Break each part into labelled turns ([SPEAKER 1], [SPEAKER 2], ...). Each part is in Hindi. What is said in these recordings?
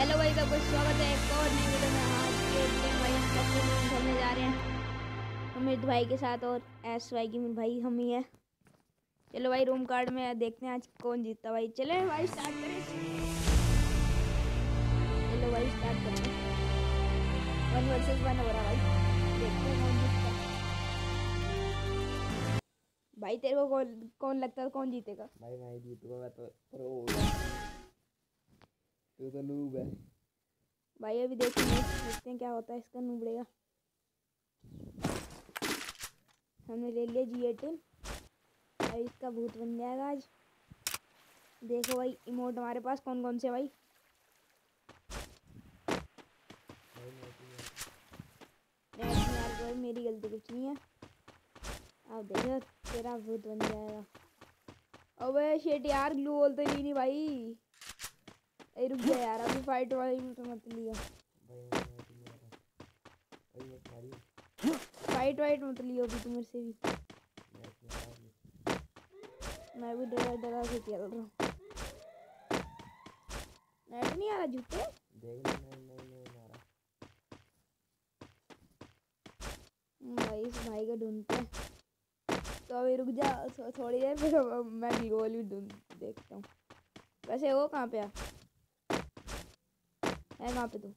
[SPEAKER 1] हेलो भाई सबको स्वागत है एक और नई वीडियो में। आज के दिन भाई हम सबसे खेलने जा रहे हैं। अमित भाई के साथ और एस भाई की भाई, हम ही है। चलो भाई रूम कार्ड में देखते हैं आज कौन जीतता भाई। चले भाई स्टार्ट करें। चलो भाई स्टार्ट करें। वन वर्सेस वन हो रहा भाई। देखते हैं कौन जीतता भाई, तेरे को कौन कौन लगता है कौन जीतेगा?
[SPEAKER 2] भाई, मैं जीतूँगा तो प्रो तू तो नूब है
[SPEAKER 1] भाई, अभी देखेंगे देखते हैं क्या होता है, इसका नूबड़ेगा हमने ले लिया जी एटीन भाई, इसका भूत बन जाएगा आज। देखो भाई इमोट हमारे पास कौन कौन से भाई?
[SPEAKER 2] यार
[SPEAKER 1] मेरी गलती कुछ नहीं है। आप देखो तेरा भूत बन जाएगा। अबे शेट यार ग्लू बोल तो ली नहीं भाई। अरे रुक जा यार अभी फाइट वाली में तो मत लिया।
[SPEAKER 2] तो
[SPEAKER 1] फाइट वाइट मत लियो अभी तुम मेरे से भी।
[SPEAKER 2] मैं
[SPEAKER 1] भी डरा डरा के खेल रहा हूँ। नेट नहीं आ रहा जूते?
[SPEAKER 2] देख नहीं नहीं नहीं मारा
[SPEAKER 1] हम्म, भाई इस भाई को ढूंढते हैं। तो अभी रुक जा थोड़ी देर फिर अब मैं गोल भी ढूंढ देखता हूँ। वैसे वो कहाँ पे है? है कहाँ पे तू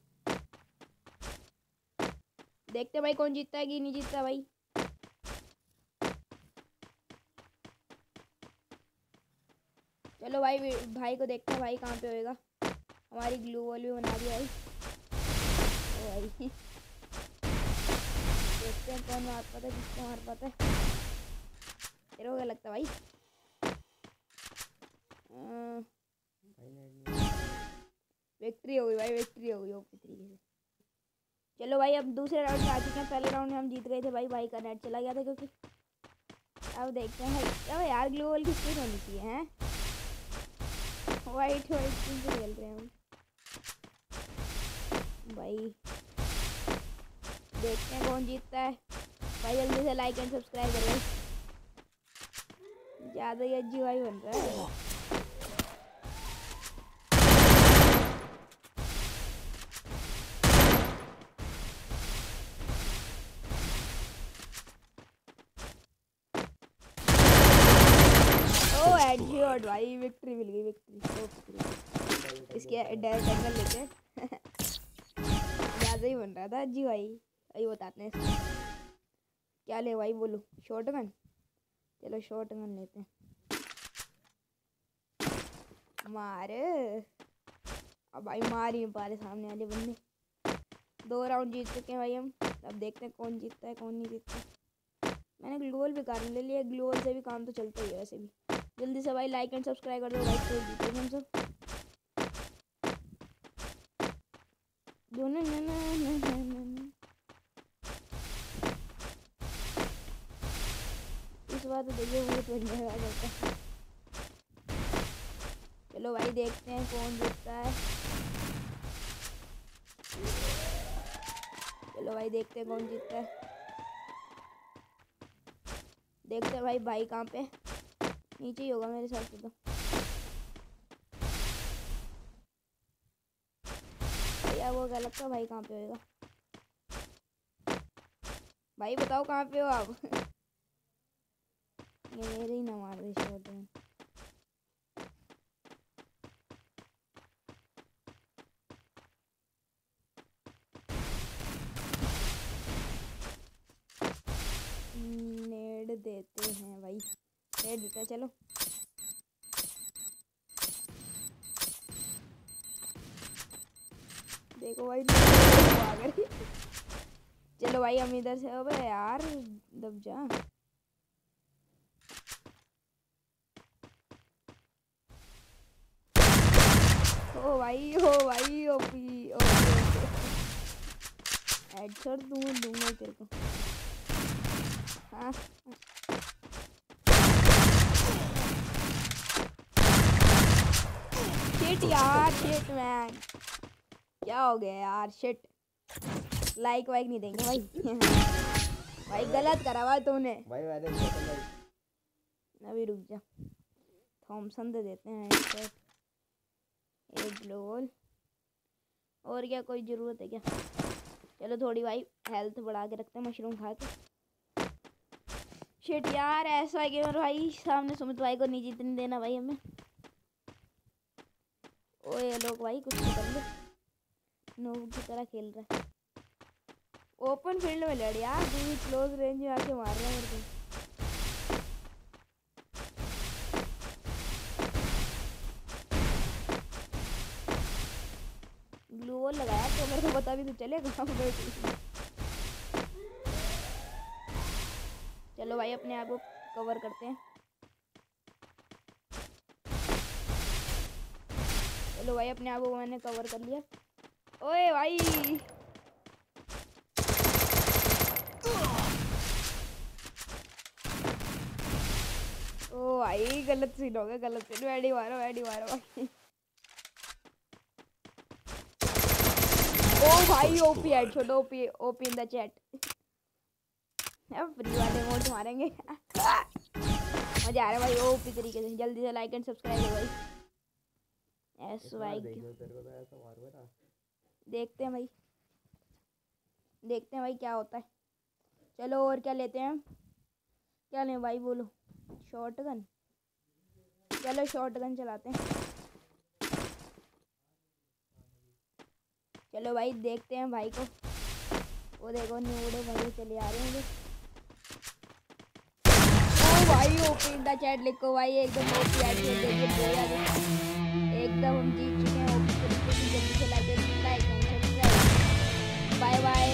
[SPEAKER 1] देखते भाई कौन जीतता है कि नहीं जीतता भाई। चलो भाई भाई को देखते हैं भाई कहाँ पे होएगा। हमारी ग्लू वॉल भी बना दी भाई। ओ भाई। देखते हैं कौन मार पाता है, किसको मार पाता है। तेरे को क्या लगता भाई?
[SPEAKER 2] नहीं।
[SPEAKER 1] विक्ट्री हो गई भाई विक्ट्री हो गई ओके तरीके से चलो भाई, अब दूसरे राउंड में आ चुके हैं। पहले राउंड में हम जीत गए थे भाई भाई का नेट चला गया था क्योंकि अब देखते हैं। अब यार ग्लू वॉल किसकी होनी चाहिए, हैं? वाइट वाइट टीम से खेल रहे हैं हम। भाई, देखते हैं कौन जीतता है। भाई, जल्दी से लाइक एंड सब्सक्राइब करें। ज़्यादा ही अज्जी भाई बन रहा है ओ हेडशॉट भाई विक्ट्री मिल गई विक्ट्री इसके डायरेक्ट एंगल लेके ज़्यादा ही बन रहा था, जी भाई. अभी बताते हैं क्या ले भाई, बोलो. शॉर्ट गन चलो शॉर्ट गन लेते हैं. मार. अब भाई, मार ही नहीं पा रहे सामने वाले बंदे. दो राउंड जीत चुके हैं भाई हम. अब देखते हैं कौन जीतता है, कौन नहीं जीतता. मैंने ग्लोबल भी काम ले लिया ग्लोबल से भी काम तो चलता ही है वैसे भी. जल्दी से भाई लाइक एंड सब्सक्राइब कर दो भाई तो जीतेंगे हम सब जो ना ना ना ना ना ना ना। इस बार तो देखिए बहुत बन जाएगा करता चलो भाई देखते हैं कौन जीतता है चलो भाई देखते हैं कौन जीतता है देखते हैं भाई भाई कहाँ पे है। नीचे ही होगा मेरे साथ तो भैया वो लगता है भाई कहाँ पे होएगा भाई बताओ कहाँ पे हो आप ये मेरे ही ना मार दे शॉट में नेड देते हैं भाई देते हैं चलो। देखो भाई आ चलो भाई, हम इधर से, अबे यार, दब जा। ओ भाई ओ भाई, ओ पी, ओ हेडशॉट दूँगा दूँगा तेरे को। हाँ। शिट यार शिट मैन क्या हो गया यार? शिट लाइक वाइक नहीं देंगे भाई। भाई गलत करा भाई तूने।
[SPEAKER 2] भाई मैंने भाई।
[SPEAKER 1] अभी रुक जा। थॉमसन दे देते हैं एक ग्लोबल और क्या कोई ज़रूरत है क्या? चलो थोड़ी भाई हेल्थ बढ़ा के रखते हैं मशरूम खा के। शिट यार ऐसा है कि भाई सामने सुमित भाई को नहीं जीतने देना भाई हमें। ओ ये लोग भाई कुछ कर ले। नोब की तरह खेल रहा है। ओपन फ़ील्ड में लड़ यार दूर क्लोज रेंज में आके मार रहे हैं ग्लू वॉल लगाया तो मेरे को पता भी तो चलेगा चलो भाई अपने आप को कवर करते हैं। चलो भाई अपने आप को मैंने कवर कर लिया। ओए भाई। ओ भाई गलत सीन हो गया गलत सीन वैडी मारो वैडी मारो भाई। ओ भाई OP headshot OP OP in the chat अब फ्री वाले मोड मारेंगे। मज़ा आ रहा है भाई ओपी तरीके से। जल्दी से लाइक एंड सब्सक्राइब करो भाई।
[SPEAKER 2] तेरे को तो
[SPEAKER 1] देखते हैं भाई। देखते हैं भाई क्या होता है। चलो और क्या लेते हैं? क्या लें भाई बोलो। शॉर्ट गन चलो शॉर्ट गन चलाते हैं। चलो भाई देखते हैं भाई को। वो देखो न्यूडे भाई चले आ रहे हैं ओ भाई ओपी इन द चैट लिखो भाई एकदम ओपी एड कर देखिए बोया एकदम हम जीत चुके हैं बाय बाय